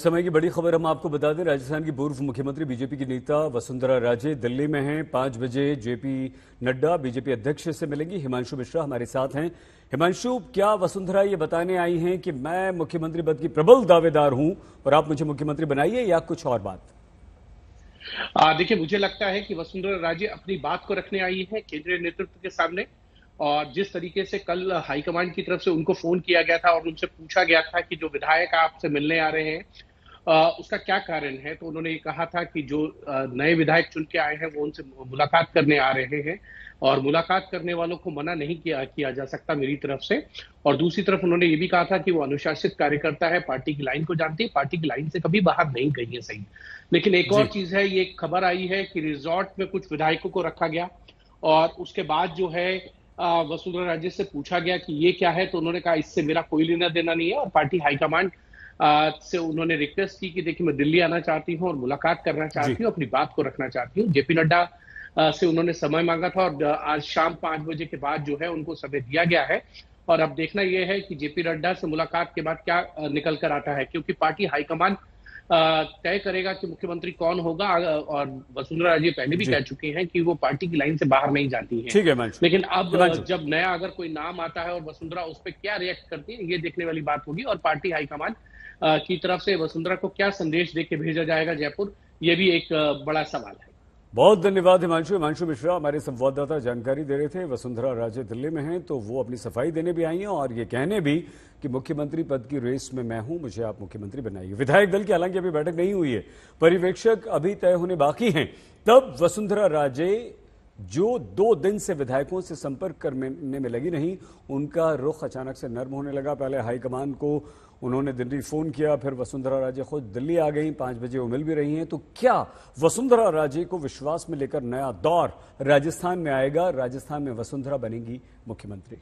समय की बड़ी खबर हम आपको बता दें, राजस्थान की पूर्व मुख्यमंत्री बीजेपी की नेता वसुंधरा राजे दिल्ली में हैं। पाँच बजे जेपी नड्डा बीजेपी अध्यक्ष से मिलेंगी। हिमांशु मिश्रा हमारे साथ हैं। हिमांशु, क्या वसुंधरा ये बताने आई हैं कि मैं मुख्यमंत्री पद की प्रबल दावेदार हूँ और आप मुझे मुख्यमंत्री बनाइए या कुछ और बात? देखिए, मुझे लगता है कि वसुंधरा राजे अपनी बात को रखने आई है केंद्रीय नेतृत्व के सामने। और जिस तरीके से कल हाईकमांड की तरफ़ से उनको फ़ोन किया गया था और उनसे पूछा गया था कि जो विधायक आपसे मिलने आ रहे हैं उसका क्या कारण है? तो उन्होंने ये कहा था कि जो नए विधायक चुन के आए हैं वो उनसे मुलाकात करने आ रहे हैं और मुलाकात करने वालों को मना नहीं किया किया जा सकता मेरी तरफ़ से। और दूसरी तरफ़ उन्होंने ये भी कहा था कि वो अनुशासित कार्यकर्ता है पार्टी की लाइन को जानती है पार्टी की लाइन से कभी बाहर नहीं गई है सही। लेकिन एक और चीज़ है ये खबर आई है कि रिजॉर्ट में कुछ विधायकों को रखा गया और उसके बाद जो है वसुंधरा राजे से पूछा गया कि ये क्या है? तो उन्होंने कहा इससे मेरा कोई लेना देना नहीं है और पार्टी हाईकमांड से उन्होंने रिक्वेस्ट की कि देखिए मैं दिल्ली आना चाहती हूँ और मुलाकात करना चाहती हूँ अपनी बात को रखना चाहती हूँ। जेपी नड्डा से उन्होंने समय मांगा था और आज शाम पाँच बजे के बाद जो है उनको समय दिया गया है। और अब देखना यह है कि जेपी नड्डा से मुलाकात के बाद क्या निकल कर आता है क्योंकि पार्टी हाईकमान तय करेगा कि मुख्यमंत्री कौन होगा और वसुंधरा राजे पहले भी कह चुके हैं कि वो पार्टी की लाइन से बाहर नहीं जाती है। ठीक है लेकिन अब जब नया अगर कोई नाम आता है और वसुंधरा उस पर क्या रिएक्ट करती है ये देखने वाली बात होगी और पार्टी हाईकमान की तरफ़ से वसुंधरा को क्या संदेश देके भेजा जाएगा जयपुर? ये भी एक बड़ा सवाल है। बहुत धन्यवाद हिमांशु। हिमांशु मिश्रा हमारे संवाददाता जानकारी दे रहे थे, वसुंधरा राजे दिल्ली में हैं तो वो अपनी सफ़ाई देने भी आई हैं और ये कहने भी कि मुख्यमंत्री पद की रेस में मैं हूँ, मुझे आप मुख्यमंत्री बनाइए। विधायक दल की हालाँकि अभी बैठक नहीं हुई है, पर्यवेक्षक अभी तय होने बाकी हैं। तब वसुंधरा राजे जो दो दिन से विधायकों से संपर्क करने में लगी नहीं उनका रुख अचानक से नर्म होने लगा। पहले हाईकमान को उन्होंने दिल्ली फ़ोन किया, फिर वसुंधरा राजे खुद दिल्ली आ गई। पाँच बजे वो मिल भी रही हैं। तो क्या वसुंधरा राजे को विश्वास में लेकर नया दौर राजस्थान में आएगा? राजस्थान में वसुंधरा बनेगी मुख्यमंत्री।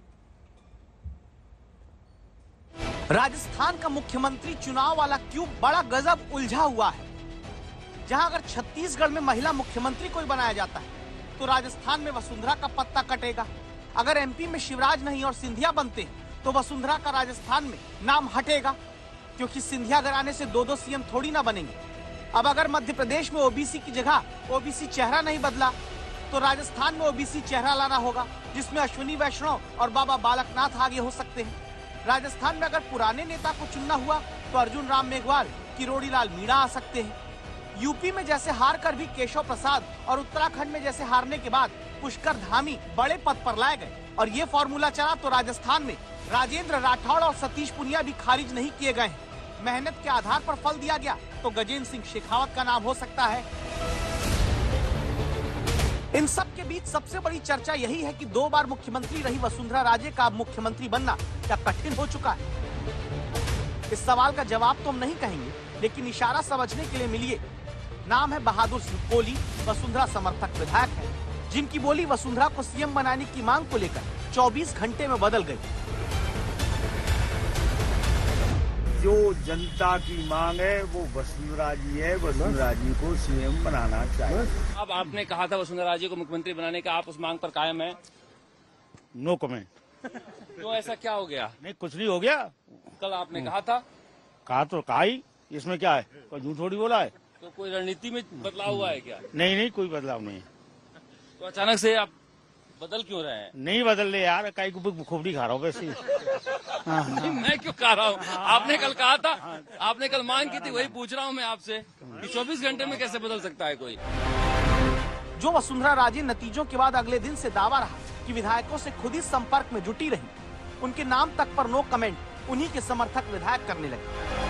राजस्थान का मुख्यमंत्री चुनाव वाला क्यूब बड़ा गजब उलझा हुआ है, जहाँ अगर छत्तीसगढ़ में महिला मुख्यमंत्री कोई बनाया जाता है तो राजस्थान में वसुंधरा का पत्ता कटेगा। अगर एमपी में शिवराज नहीं और सिंधिया बनते तो वसुंधरा का राजस्थान में नाम हटेगा, क्योंकि सिंधिया घर आने से दो दो सीएम थोड़ी ना बनेंगे। अब अगर मध्य प्रदेश में ओबीसी की जगह ओबीसी चेहरा नहीं बदला तो राजस्थान में ओबीसी चेहरा लाना होगा, जिसमें अश्विनी वैष्णव और बाबा बालकनाथ आगे हो सकते हैं। राजस्थान में अगर पुराने नेता को चुनना हुआ तो अर्जुन राम मेघवाल किरोड़ी लाल मीणा आ सकते हैं। यूपी में जैसे हार कर भी केशव प्रसाद और उत्तराखंड में जैसे हारने के बाद पुष्कर धामी बड़े पद पर लाए गए। और ये फॉर्मूला चला तो राजस्थान में राजेंद्र राठौड़ और सतीश पुनिया भी खारिज नहीं किए गए हैं। मेहनत के आधार पर फल दिया गया तो गजेंद्र सिंह शेखावत का नाम हो सकता है। इन सब के बीच सबसे बड़ी चर्चा यही है कि दो बार मुख्यमंत्री रही वसुंधरा राजे का मुख्यमंत्री बनना क्या कठिन हो चुका है? इस सवाल का जवाब तो हम नहीं कहेंगे, लेकिन इशारा समझने के लिए मिलिए नाम है बहादुर सिंह कोहली वसुंधरा समर्थक विधायक है जिनकी बोली वसुंधरा को सीएम बनाने की मांग को लेकर 24 घंटे में बदल गई। जो जनता की मांग है वो वसुंधरा जी है वसुंधरा जी को सीएम बनाना चाहिए। अब आपने कहा था वसुंधरा जी को मुख्यमंत्री बनाने का आप उस मांग पर कायम है। No comment. तो ऐसा क्या हो गया? नहीं कुछ नहीं हो गया। कल आपने कहा था। कहा तो कहा ही इसमें क्या है? कोई झूठ थोड़ी बोला है? तो कोई रणनीति में बदलाव हुआ है क्या? नहीं नहीं कोई बदलाव नहीं तो अचानक से आप बदल क्यों रहे हैं? नहीं बदल रहे यार कई खोपड़ी खा रहा हूँ वैसे हाँ, हाँ। मैं क्यों खा रहा हूँ? आपने कल कहा था आपने कल मांग की थी वही पूछ रहा हूँ मैं आपसे कि 24 घंटे में कैसे बदल सकता है कोई? जो वसुंधरा राजे नतीजों के बाद अगले दिन से दावा रहा कि विधायकों से खुद ही संपर्क में जुटी रही। उनके नाम तक पर नो कमेंट उन्हीं के समर्थक विधायक करने लगे।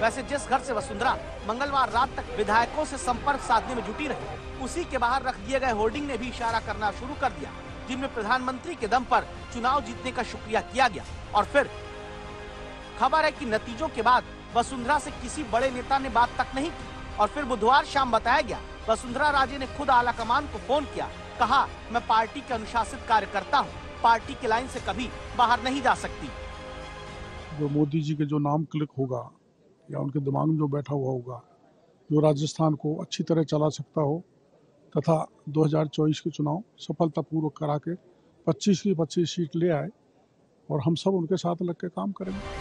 वैसे जिस घर से वसुंधरा मंगलवार रात तक विधायकों से संपर्क साधने में जुटी रही, उसी के बाहर रख दिए गए होर्डिंग ने भी इशारा करना शुरू कर दिया, जिनमें प्रधानमंत्री के दम पर चुनाव जीतने का शुक्रिया किया गया। और फिर खबर है कि नतीजों के बाद वसुंधरा से किसी बड़े नेता ने बात तक नहीं की, और फिर बुधवार शाम बताया गया, वसुंधरा राजे ने खुद आला कमान को फ़ोन किया, कहा, मैं पार्टी के अनुशासित कार्यकर्ता हूँ, पार्टी के लाइन से कभी बाहर नहीं जा सकती। जो मोदी जी के जो नाम क्लिक होगा या उनके दिमाग में जो बैठा हुआ होगा, जो राजस्थान को अच्छी तरह चला सकता हो, तथा 2024 के चुनाव सफलतापूर्वक करा के 25 की 25 सीट ले आए, और हम सब उनके साथ लग के काम करेंगे।